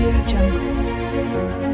Audio Jungle.